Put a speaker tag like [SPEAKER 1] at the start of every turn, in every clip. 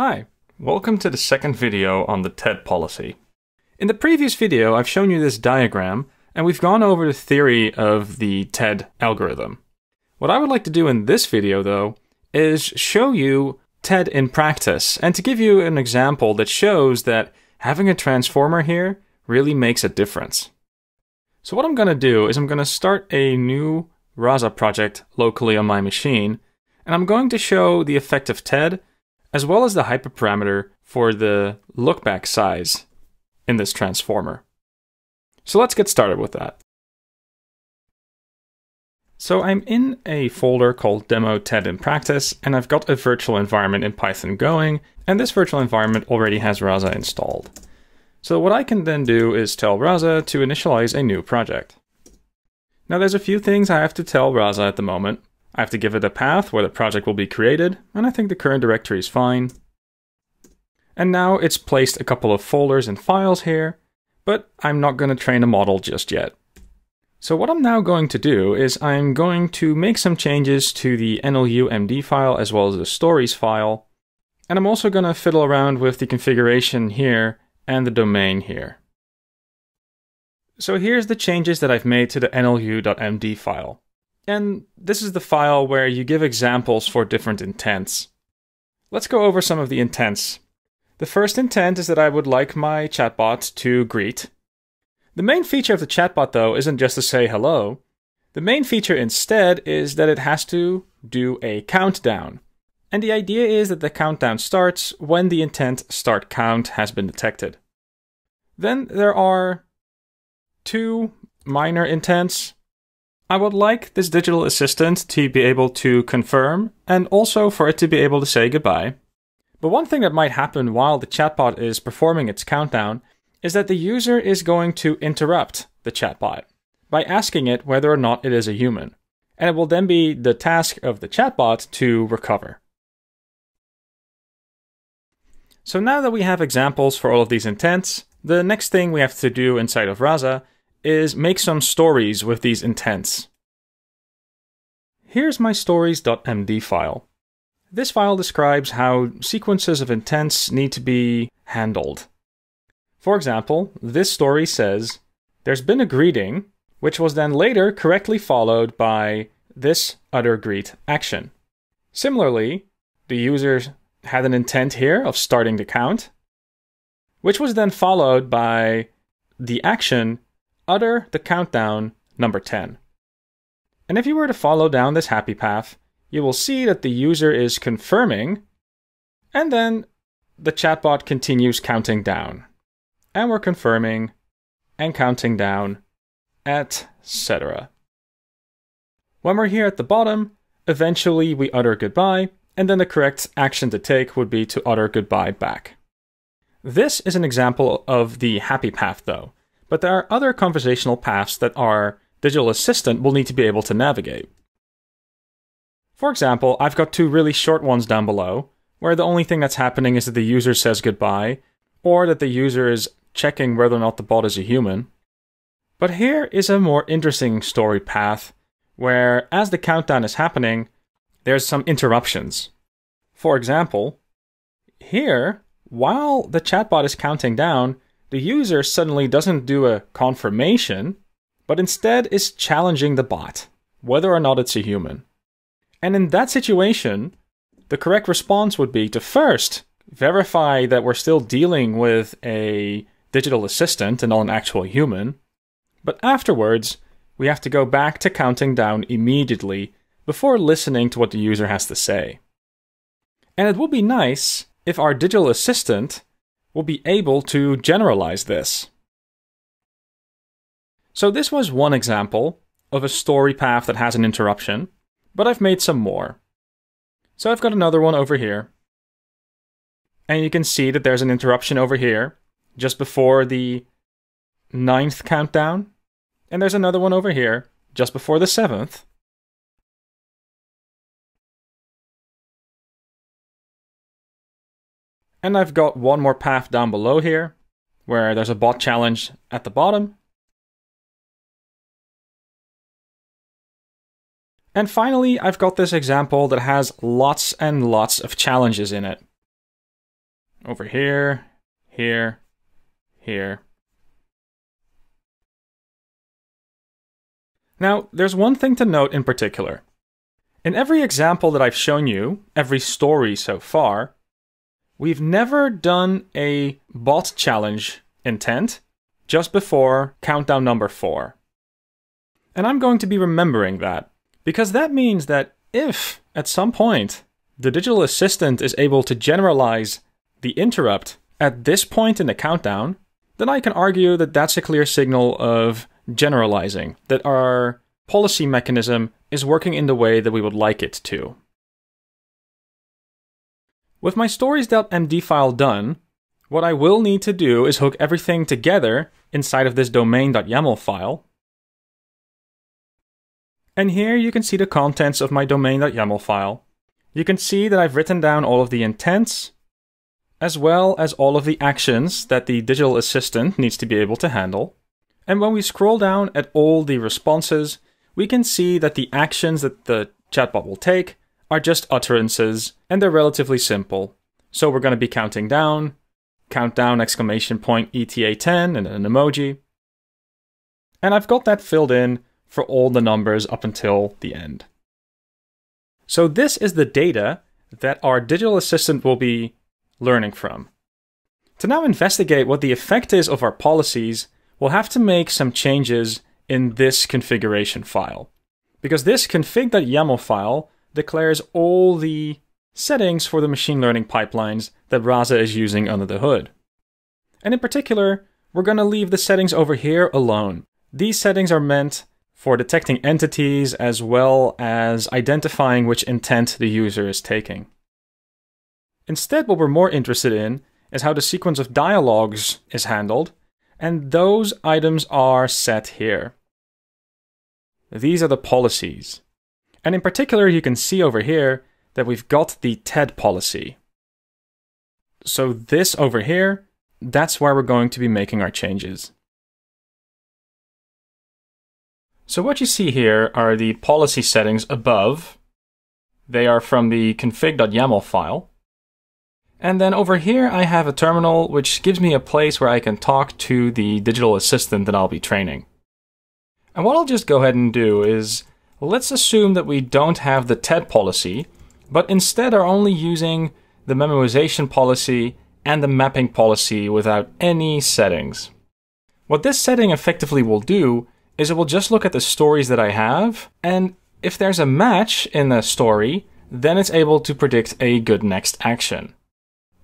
[SPEAKER 1] Hi, welcome to the second video on the TED policy. In the previous video, I've shown you this diagram, and we've gone over the theory of the TED algorithm. What I would like to do in this video, though, is show you TED in practice, and to give you an example that shows that having a transformer here really makes a difference. So what I'm going to do is I'm going to start a new Rasa project locally on my machine, and I'm going to show the effect of TED as well as the hyperparameter for the lookback size in this transformer. So let's get started with that. So I'm in a folder called demo TED in practice, and I've got a virtual environment in Python going, and this virtual environment already has Rasa installed. So what I can then do is tell Rasa to initialize a new project. Now there's a few things I have to tell Rasa at the moment. I have to give it a path where the project will be created, and I think the current directory is fine. And now it's placed a couple of folders and files here, but I'm not going to train a model just yet. So what I'm now going to do is I'm going to make some changes to the NLU-MD file as well as the stories file. And I'm also going to fiddle around with the configuration here and the domain here. So here's the changes that I've made to the NLU.md file. And this is the file where you give examples for different intents. Let's go over some of the intents. The first intent is that I would like my chatbot to greet. The main feature of the chatbot, though, isn't just to say hello. The main feature instead is that it has to do a countdown. And the idea is that the countdown starts when the intent start count has been detected. Then there are two minor intents I would like this digital assistant to be able to confirm and also for it to be able to say goodbye. But one thing that might happen while the chatbot is performing its countdown is that the user is going to interrupt the chatbot by asking it whether or not it is a human. And it will then be the task of the chatbot to recover. So now that we have examples for all of these intents, the next thing we have to do inside of Rasa is make some stories with these intents. Here's my stories.md file. This file describes how sequences of intents need to be handled. For example, this story says, There's been a greeting, which was then later correctly followed by this utter greet action. Similarly, the user had an intent here of starting the count, which was then followed by the action utter the countdown number 10. And if you were to follow down this happy path, you will see that the user is confirming, and then the chatbot continues counting down. And we're confirming and counting down, etc. When we're here at the bottom, eventually we utter goodbye, and then the correct action to take would be to utter goodbye back. This is an example of the happy path, though. But there are other conversational paths that our digital assistant will need to be able to navigate. For example, I've got two really short ones down below, where the only thing that's happening is that the user says goodbye, or that the user is checking whether or not the bot is a human. But here is a more interesting story path, where as the countdown is happening, there's some interruptions. For example, here, while the chatbot is counting down, the user suddenly doesn't do a confirmation, but instead is challenging the bot, whether or not it's a human. And in that situation, the correct response would be to first verify that we're still dealing with a digital assistant and not an actual human, but afterwards, we have to go back to counting down immediately before listening to what the user has to say. And it would be nice if our digital assistant will be able to generalize this. So this was one example of a story path that has an interruption, but I've made some more. So I've got another one over here. And you can see that there's an interruption over here, just before the ninth countdown. And there's another one over here, just before the seventh. And I've got one more path down below here, where there's a bot challenge at the bottom. And finally, I've got this example that has lots and lots of challenges in it. over here, here, here. Now, there's one thing to note in particular. In every example that I've shown you, every story so far, we've never done a bot challenge intent just before countdown number 4. And I'm going to be remembering that, because that means that if, at some point, the digital assistant is able to generalize the interrupt at this point in the countdown, then I can argue that that's a clear signal of generalizing, that our policy mechanism is working in the way that we would like it to. With my stories.md file done, what I will need to do is hook everything together inside of this domain.yaml file. And here you can see the contents of my domain.yaml file. You can see that I've written down all of the intents, as well as all of the actions that the digital assistant needs to be able to handle. And when we scroll down at all the responses, we can see that the actions that the chatbot will take are just utterances, and they're relatively simple. So we're going to be counting down, countdown exclamation point ETA 10 and an emoji. And I've got that filled in for all the numbers up until the end. So this is the data that our digital assistant will be learning from. To now investigate what the effect is of our policies, we'll have to make some changes in this configuration file. Because this config.yaml file declares all the settings for the machine learning pipelines that Rasa is using under the hood. And in particular, we're going to leave the settings over here alone. These settings are meant for detecting entities as well as identifying which intent the user is taking. Instead, what we're more interested in is how the sequence of dialogues is handled, and those items are set here. These are the policies. And in particular, you can see over here that we've got the TED policy. So this over here, that's where we're going to be making our changes. So what you see here are the policy settings above. They are from the config.yaml file. And then over here, I have a terminal which gives me a place where I can talk to the digital assistant that I'll be training. And what I'll just go ahead and do is let's assume that we don't have the TED policy, but instead are only using the memoization policy and the mapping policy without any settings. What this setting effectively will do is it will just look at the stories that I have, and if there's a match in the story, then it's able to predict a good next action.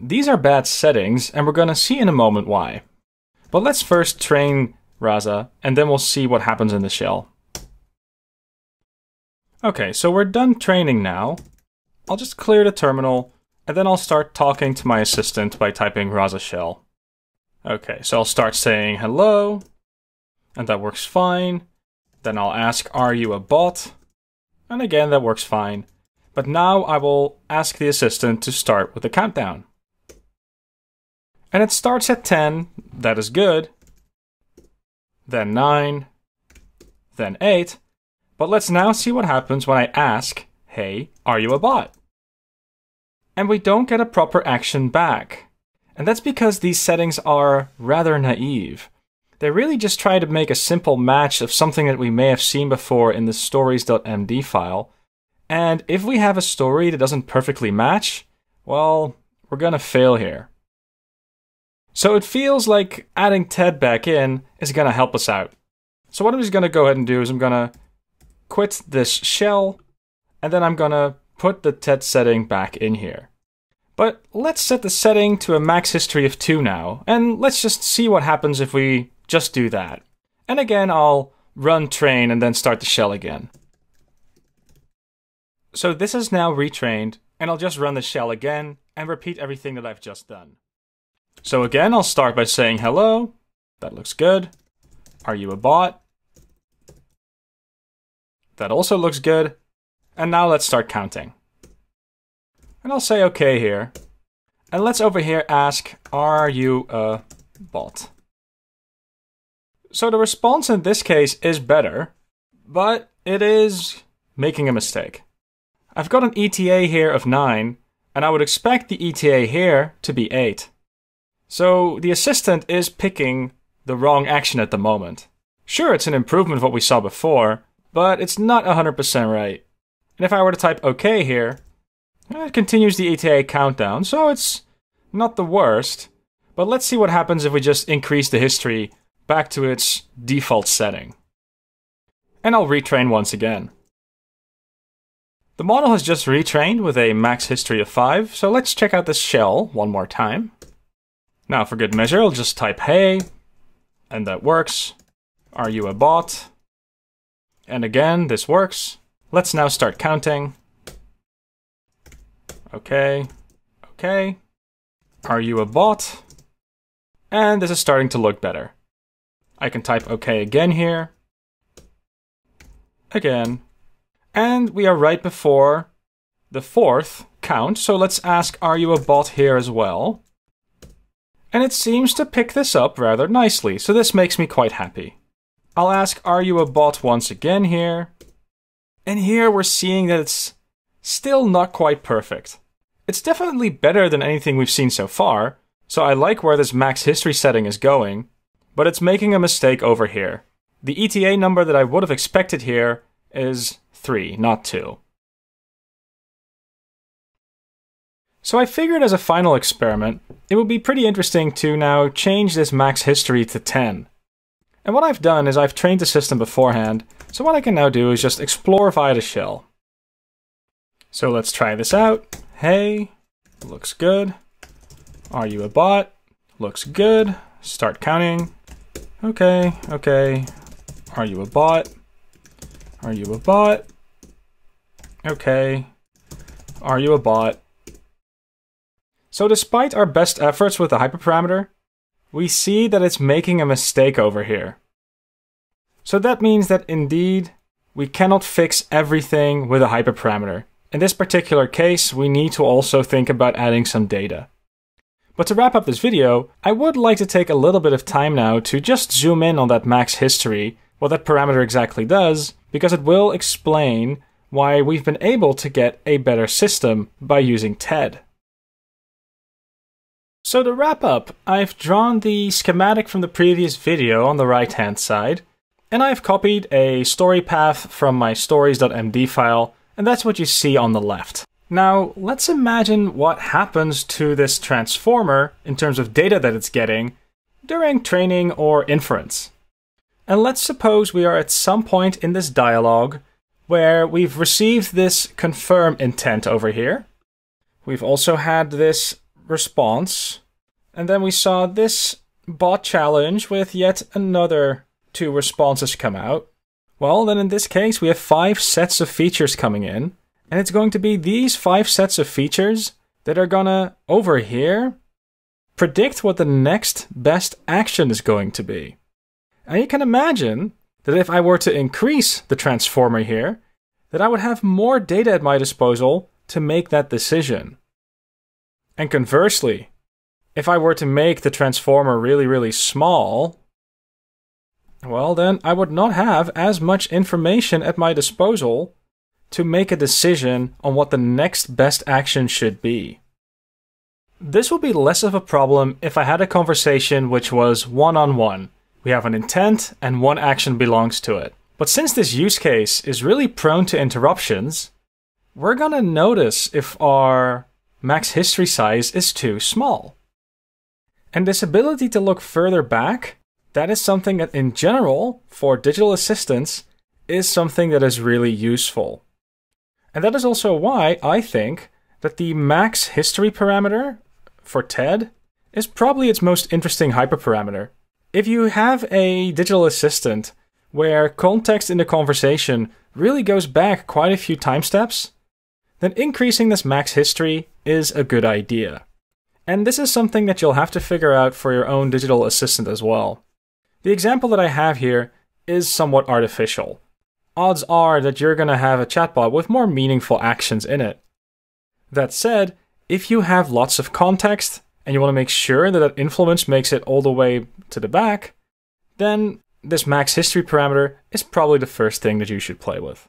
[SPEAKER 1] These are bad settings, and we're going to see in a moment why. But let's first train Rasa, and then we'll see what happens in the shell. Okay, so we're done training now. I'll just clear the terminal, and then I'll start talking to my assistant by typing Rasa shell. Okay, so I'll start saying hello, and that works fine. Then I'll ask, are you a bot? And again, that works fine. But now I will ask the assistant to start with the countdown. And it starts at 10, that is good. Then 9, then 8. But let's now see what happens when I ask, hey, are you a bot? And we don't get a proper action back. And that's because these settings are rather naive. They really just try to make a simple match of something that we may have seen before in the stories.md file. And if we have a story that doesn't perfectly match, well, we're gonna fail here. So it feels like adding TED back in is to help us out. So what I'm just to go ahead and do is I'm to quit this shell, and then I'm to put the TED setting back in here. But let's set the setting to a max history of 2 now, and let's just see what happens if we just do that. And again, I'll run train and then start the shell again. So this is now retrained, and I'll just run the shell again and repeat everything that I've just done. So again, I'll start by saying hello. That looks good. Are you a bot? That also looks good. And now let's start counting. And I'll say okay here. And let's over here ask, are you a bot? So the response in this case is better, but it is making a mistake. I've got an ETA here of 9, and I would expect the ETA here to be 8. So the assistant is picking the wrong action at the moment. Sure, it's an improvement of what we saw before, but it's not 100% right. And if I were to type OK here, it continues the ETA countdown, so it's not the worst. But let's see what happens if we just increase the history back to its default setting. And I'll retrain once again. The model has just retrained with a max history of 5, so let's check out this shell one more time. Now for good measure, I'll just type hey, and that works. Are you a bot? And again, this works. Let's now start counting. Okay, okay. Are you a bot? And this is starting to look better. I can type OK again here. Again. And we are right before the fourth count, so let's ask are you a bot here as well? And it seems to pick this up rather nicely, so this makes me quite happy. I'll ask are you a bot once again here. And here we're seeing that it's still not quite perfect. It's definitely better than anything we've seen so far, so I like where this max history setting is going, but it's making a mistake over here. The ETA number that I would have expected here is 3, not 2. So I figured as a final experiment, it would be pretty interesting to now change this max history to 10. And what I've done is I've trained the system beforehand, so what I can now do is just explore via the shell. So let's try this out. Hey, looks good. Are you a bot? Looks good. Start counting. Okay, okay. Are you a bot? Are you a bot? Okay. Are you a bot? So despite our best efforts with the hyperparameter, we see that it's making a mistake over here. So that means that indeed, we cannot fix everything with a hyperparameter. In this particular case, we need to also think about adding some data. But to wrap up this video, I would like to take a little bit of time now to just zoom in on that max history, what that parameter exactly does, because it will explain why we've been able to get a better system by using TED. So to wrap up, I've drawn the schematic from the previous video on the right hand side, and I've copied a story path from my stories.md file, and that's what you see on the left. Now, let's imagine what happens to this transformer in terms of data that it's getting during training or inference. And let's suppose we are at some point in this dialogue where we've received this confirm intent over here. We've also had this response, and then we saw this bot challenge with yet another two responses come out. Well, then in this case, we have five sets of features coming in and it's going to be these five sets of features that are gonna, over here, predict what the next best action is going to be. And you can imagine that if I were to increase the transformer here, that I would have more data at my disposal to make that decision. And conversely, if I were to make the transformer really, really small, well, then I would not have as much information at my disposal to make a decision on what the next best action should be. This will be less of a problem if I had a conversation which was one on one. We have an intent and one action belongs to it. But since this use case is really prone to interruptions, we're gonna notice if our max history size is too small. And this ability to look further back, that is something that in general, for digital assistants, is something that is really useful. And that is also why I think that the max history parameter for TED is probably its most interesting hyperparameter. If you have a digital assistant where context in the conversation really goes back quite a few time steps, then increasing this max history is a good idea. And this is something that you'll have to figure out for your own digital assistant as well. The example that I have here is somewhat artificial odds are that you're going to have a chatbot with more meaningful actions in it. That said, if you have lots of context and you want to make sure that that influence makes it all the way to the back, then this max history parameter is probably the first thing that you should play with.